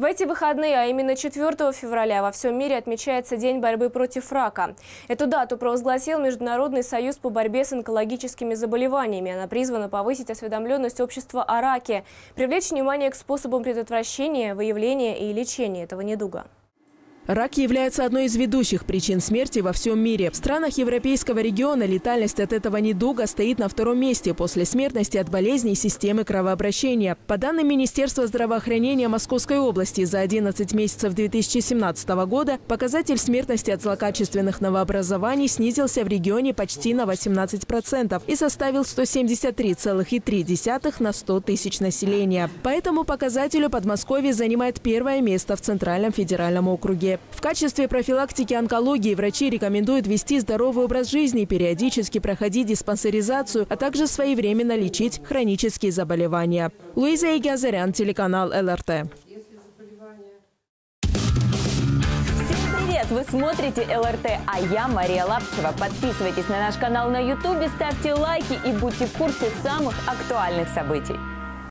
В эти выходные, а именно 4 февраля, во всем мире отмечается День борьбы против рака. Эту дату провозгласил Международный союз по борьбе с онкологическими заболеваниями. Она призвана повысить осведомленность общества о раке, привлечь внимание к способам предотвращения, выявления и лечения этого недуга. Рак является одной из ведущих причин смерти во всем мире. В странах европейского региона летальность от этого недуга стоит на втором месте после смертности от болезней системы кровообращения. По данным Министерства здравоохранения Московской области, за 11 месяцев 2017 года показатель смертности от злокачественных новообразований снизился в регионе почти на 18% и составил 173,3 на 100 тысяч населения. По этому показателю Подмосковье занимает первое место в Центральном федеральном округе. В качестве профилактики онкологии врачи рекомендуют вести здоровый образ жизни, периодически проходить диспансеризацию, а также своевременно лечить хронические заболевания. Луиза Игязарян, телеканал ЛРТ. Привет! Вы смотрите ЛРТ, а я Мария Лапчева. Подписывайтесь на наш канал на YouTube, ставьте лайки и будьте в курсе самых актуальных событий.